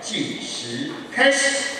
计时开始。